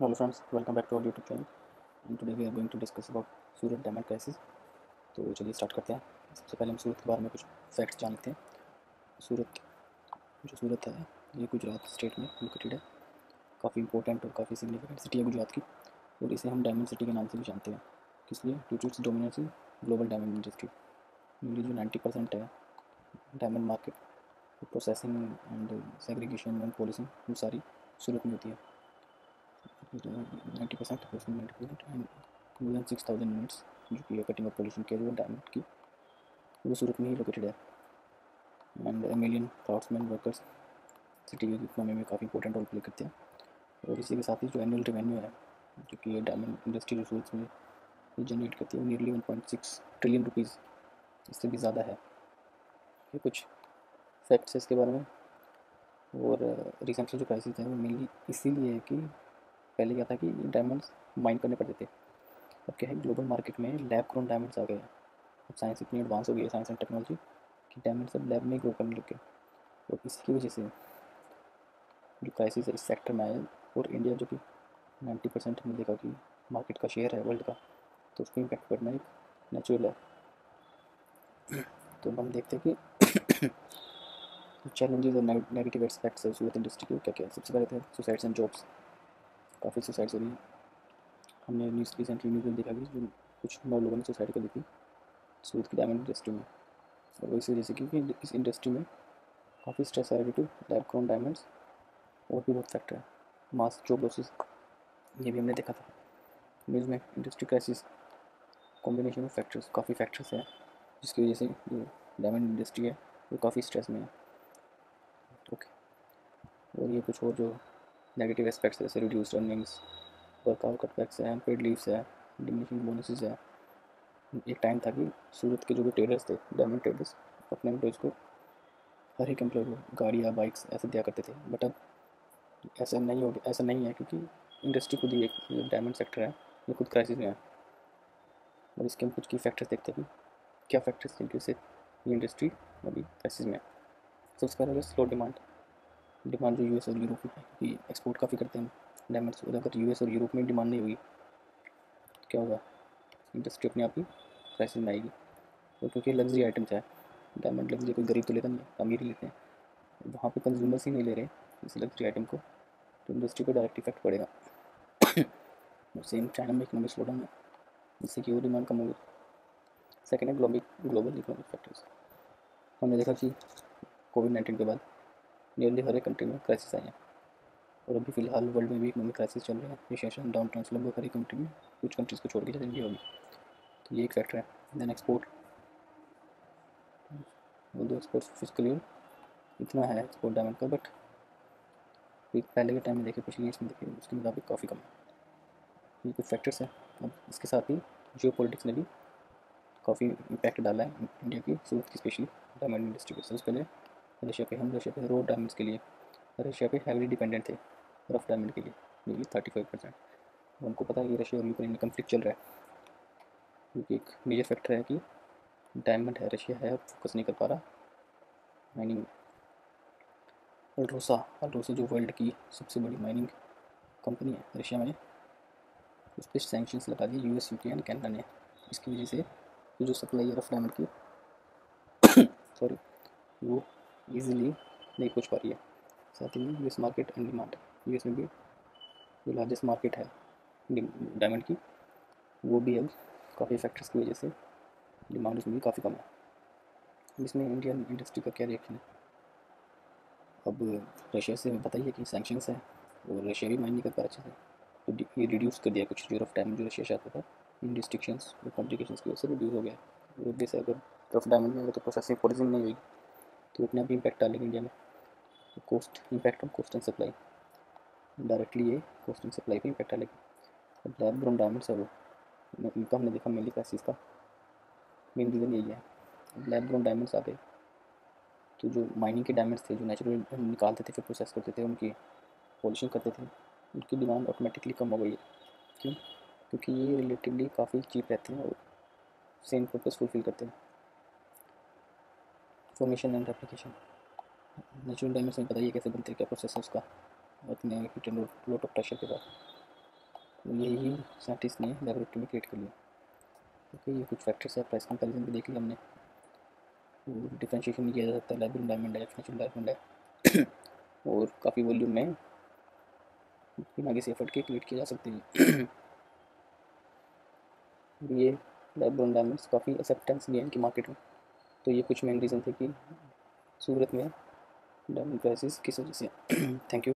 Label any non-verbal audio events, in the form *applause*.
Hello friends, welcome back to our YouTube channel. And today we are going to discuss about Surat diamond crisis तो चलिए start करते हैं। सबसे पहले हम सूरत के बारे में कुछ फैक्ट्स जान लेते हैं। सूरत जो सूरत है ये गुजरात स्टेट में लोकेटेड है। काफ़ी इंपॉर्टेंट और काफ़ी सिग्निफिकेंट सिटी है गुजरात की। और इसे हम डायमंड सिटी के नाम से भी जानते हैं। किस लिए? To dominance global diamond industry मेरी जो नाइन्टी परसेंट है diamond market processing and segregation and polishing वो सारी सूरत में होती है। Ninety percent and more six thousand units जो कि कटिंग ऑफ़ पोल्यूशन के जो डायमंड की वो सूरत में ही लोकेटेड है and a million craftsman workers city की इकोनॉमी में काफ़ी इंपॉर्टेंट रोल प्ले करते हैं। और इसी के साथ ही जो एनुअल रेवेन्यू है, जो कि डायमंड इंडस्ट्री रिसोर्स में जनरेट करती है nearly one point six trillion rupees इससे भी ज़्यादा है। ये कुछ फैक्ट्स है इसके बारे में। और रिसेंटली जो क्राइसिस है, वो मेनली इसीलिए है कि पहले क्या था कि डायमंड्स माइन करने पड़ते थे। अब क्या है ग्लोबल मार्केट में लैब ग्रोन डायमंड्स आ गए अब साइंस इतनी एडवांस हो गई है साइंस एंड टेक्नोलॉजी कि डायमंड सब लैब में ग्रो करने लग गए। और इसकी वजह से जो क्राइसिस इस सेक्टर में आया और इंडिया जो कि नाइन्टी परसेंट हमने देखा कि मार्केट का शेयर है वर्ल्ड का तो उसको इम्पैक्ट करना एक नेचुरल है। तो हम देखते हैं कि *coughs* चैलेंजेस और नेगेटिव एस्पेक्ट्स है सूरत इंडस्ट्री के क्या क्या सबसे पहले थे सुसाइड्स एंड जॉब्स काफ़ी सुसाइड्स हो रही हैं हमने न्यूज़ रिसेंटली न्यूज़ में देखा कि जो कुछ नौ लोगों ने सुसाइड कर ली थी, सूरत की डायमंड इंडस्ट्री में। और वो इस वजह से क्योंकि इस इंडस्ट्री में काफ़ी स्ट्रेस रही टू लैब क्राउन डायमंड्स और भी बहुत फैक्टर है। मास जॉब लॉसेस ये भी हमने देखा था। न्यूज़ में industry crisis combination of factors काफ़ी फैक्टर्स हैं, जिसकी वजह से जो डायमंड इंडस्ट्री है, वो काफ़ी स्ट्रेस में है। ओके और ये कुछ और जो नेगेटिव एस्पेक्ट्स जैसे रिड्यूस अर्निंग्स वर्कआउट कटबैक्स हैं पेड लीव्स है डिमिनिशिंग बोनसेस है। एक टाइम था कि सूरत के जो भी ट्रेडर्स थे डायमंड ट्रेडर्स अपने एम्प्लॉयज़ को हर एक एम्प्लॉय को गाड़ियाँ बाइक्स ऐसे दिया करते थे। बट अब ऐसा नहीं हो, ऐसा नहीं है क्योंकि इंडस्ट्री खुद ही एक डायमंड सेक्टर है, ये खुद क्राइसिस में है। और इसके हम कुछ की फैक्टर्स देखते हैं क्या फैक्टर्स जिनकी वजह से ये इंडस्ट्री अभी क्राइसिस में है। सबसे पहले स्लो डिमांड डिमांड जो यूएस और यूरोप में एक्सपोर्ट काफ़ी करते हैं। डायमंड्स अगर यूएस और यूरोप में डिमांड नहीं हुई क्या होगा? इंडस्ट्री अपने आप ही क्राइसिस में आएगी। और क्योंकि लग्जरी आइटम्स है डायमंड लग्जरी कोई गरीब तो लेता नहीं अमीर ही लेते हैं। वहाँ पे कंज्यूमर्स ही नहीं ले रहे इस लग्जरी आइटम को तो इंडस्ट्री को डायरेक्ट इफ़ेक्ट पड़ेगा। *coughs* सेम चाइना में इकोनॉमिक स्लो डाउन है, जिससे कि वो डिमांड कम होगी सेकेंड है ग्लोबल ग्लोबल इकोनॉमिक फैक्टर्स हमने देखा कि कोविड नाइन्टीन के बाद नियरली हर एक कंट्री में क्राइसिस आई है। और अभी फ़िलहाल वर्ल्ड में भी इकोनॉमिक क्राइसिस चल रहे हैं। रिसेशन डाउन ट्रांस लगभग हर एक कंट्री में कुछ कंट्रीज़ को छोड़ के चलेंगी होगी। तो ये एक फैक्टर है। देन एक्सपोर्ट दो एक्सपोर्ट फ़िज़िकल इतना है एक्सपोर्ट डायमंड का बट पहले के टाइम में देखे, पिछले ईयर्स में देखे, उसके मुताबिक काफ़ी कम है। ये कुछ फैक्टर्स हैं। अब इसके साथ ही जियो ने भी काफ़ी इम्पैक्ट डाला है इंडिया की सूरत की स्पेशली डायमंड इंडस्ट्री पर सबसे पहले रशिया पे हम, रशिया पे रो डायमंड्स के लिए, रशिया पे हैवीली डिपेंडेंट थे रफ डायमंड के लिए मेनली थर्टी फाइव परसेंट उनको पता है कि रशिया और यूक्रेन में कन्फ्लिक्ट चल रहा है। क्योंकि एक मेजर फैक्टर है कि डायमंड है, रशिया है फोकस नहीं कर पा रहा। माइनिंग अल्ट्रोसा अल्ट्रोसा जो वर्ल्ड की सबसे बड़ी माइनिंग कंपनी है, रशिया में उस पर सैंक्शंस लगा दिए यूएस यूके एंड कैनेडा ने। इसकी वजह से जो सप्लाई है रफ डायमंड की *coughs* सॉरी वो इजीली नहीं पहुँच पा रही है। साथ ही में US market and demand US में भी जो लार्जेस्ट मार्केट है डायमंड की, वो भी अब काफ़ी फैक्टर्स की वजह से डिमांड उसमें भी काफ़ी कम है। इसमें इंडियन इंडस्ट्री का क्या रिएक्शन है? अब रशिया से हमें पता ही है कि सैंक्शंस है और रशिया भी माइन नहीं कर पा अच्छे से। तो ये रिड्यूस कर दिया कुछ यूर ऑफ़ टाइम जो रशिया चाहता था। इन रिस्ट्रिक्शंस और कॉम्प्लिकेशंस की वजह से रिड्यूस हो गया। और जैसे अगर रफ डायमंड में अगर तो प्रोसेसिंग पॉलिसिंग नहीं हुई तो अपने आप इम्पैक्ट डालेगी इंडिया में। Cost impact on cost and supply directly ये कोस्ट एंड सप्लाई पर इम्पैक्ट डालेगी। लैब ग्रोन डायमंड्स है वो। इनका हमने देखा मेनली क्राइसिस का। मेन रीज़न यही है। ब्लैक ग्रोन डायमंड्स आ गए तो जो माइनिंग के डायमंड्स थे, जो नेचुरल निकालते थे, फिर प्रोसेस करते थे, उनकी पॉलिशिंग करते थे, उनकी डिमांड ऑटोमेटिकली कम हो गई है। क्यों? क्योंकि ये रिलेटिवली काफ़ी चीप रहते हैं और सेम पर्पज़ फुलफिल करते हैं। Formation and application natural diamonds में बताइए कैसे बनते हैं, क्या प्रोसेस है उसका एंड लोट ऑफ़ प्रेशर के बाद। यही साइंटिस्ट ने लेबोरेटरी में क्रिएट कर लिया। ओके ये कुछ फैक्टर्स है प्राइस कंपेरिजन भी देख लिया हमने। डिफ्रेंशिएशन नहीं किया जा सकता लाइब्रेरी डायमंड है एक्सपेंशन डायमंड है। और काफ़ी वॉल्यूम में बिना किसी एफर्ट के क्रिएट किया जा सकते हैं। ये लाइब्रेरी डायमंड्स काफ़ी एक्सेप्टेंस भी है इनकी मार्केट में। तो ये कुछ मेन रीज़न थे कि सूरत में डायमंड प्राइसिस किस वजह से? *clears throat* Thank you